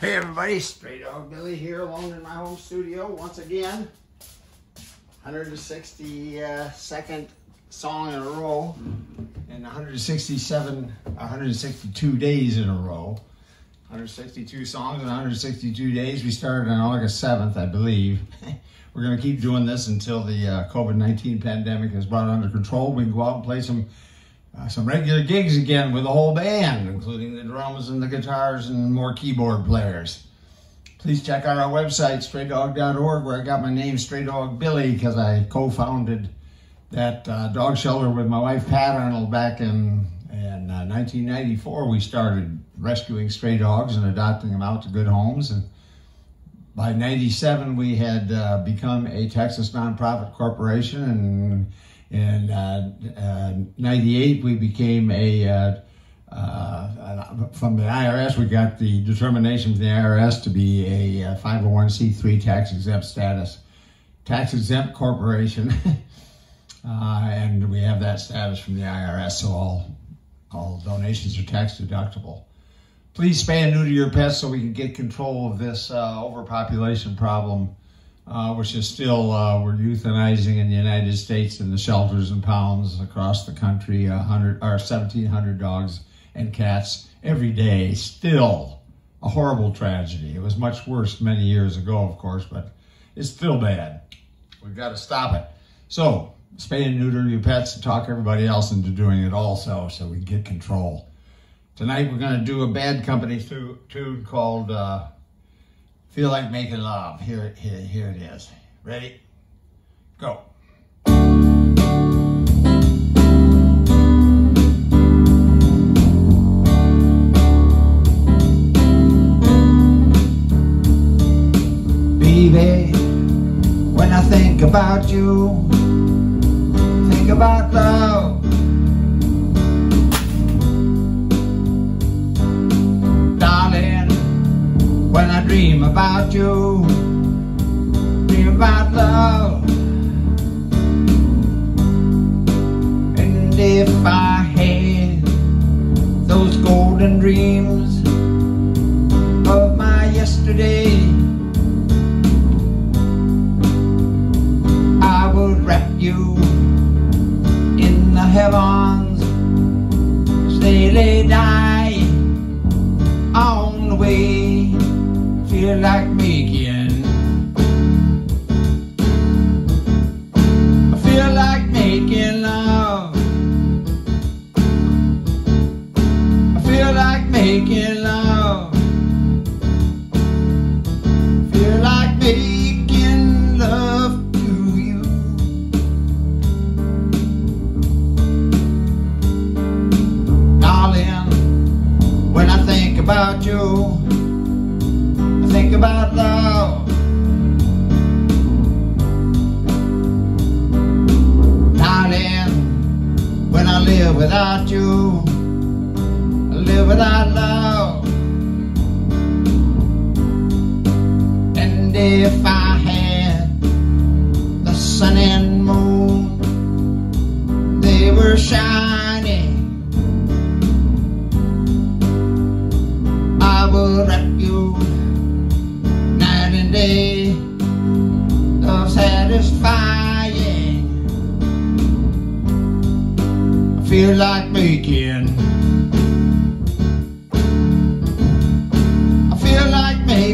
Hey everybody, Straydog Billy here alone in my home studio once again. 162nd song in a row and 167, 162 days in a row. 162 songs in 162 days. We started on August 7th, I believe. We're going to keep doing this until the uh, COVID-19 pandemic is brought under control. We can go out and play some uh, some regular gigs again with the whole band, including the drums and the guitars and more keyboard players. Please check out our website, straydog.org, where I got my name, Straydog Billy, because I co-founded that uh, dog shelter with my wife, Pat Arnold, back in, in uh, 1994. We started rescuing stray dogs and adopting them out to good homes. And by 97, we had uh, become a Texas nonprofit corporation and in uh, uh, 98, we became a, uh, uh, from the IRS, we got the determination from the IRS to be a 501c3 tax exempt status, tax exempt corporation. Uh, and we have that status from the IRS, so all, all donations are tax deductible. Please spay and neuter your pets so we can get control of this uh, overpopulation problem uh, which is still, uh, we're euthanizing in the United States in the shelters and pounds across the country, 100 or 1,700 dogs and cats every day. Still a horrible tragedy. It was much worse many years ago, of course, but it's still bad. We've got to stop it. So, spay and neuter your pets and talk everybody else into doing it also so we get control. Tonight we're going to do a bad company tune called uh, Feel like making love. Here, here, here it is. Ready? Go. Baby, when I think about you, think about love. Dream about you, dream about love. And if I had those golden dreams of my yesterday, I would wrap you in the heavens as they lay dying on the way feel like me I without love And if I had the sun and moon They were shining I would wrap you night and day of satisfying. I feel like making.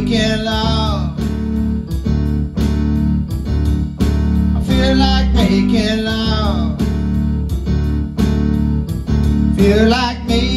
Making love. I feel like making love. Feel like making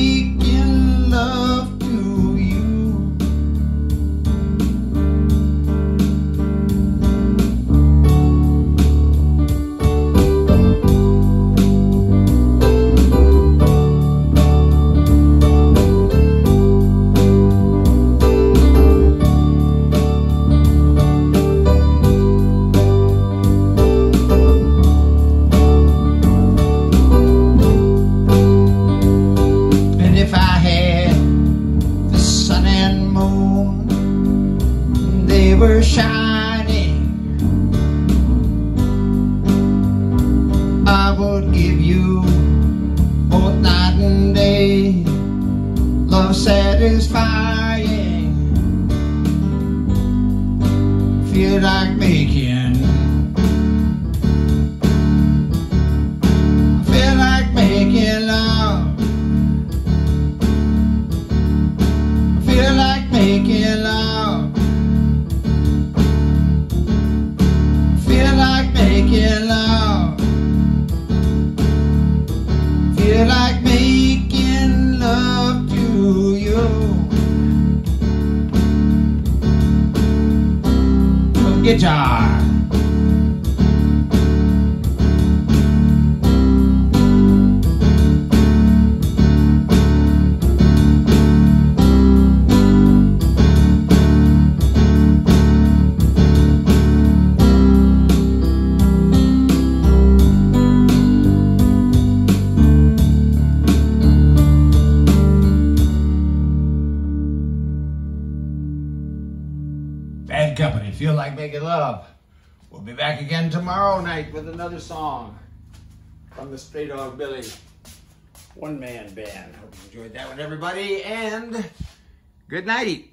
would give you both night and day. Love satisfying, feel like making. Guitar. Feel like making love. We'll be back again tomorrow night with another song from the Straydog Billy one man band. Hope you enjoyed that one, everybody, and good night.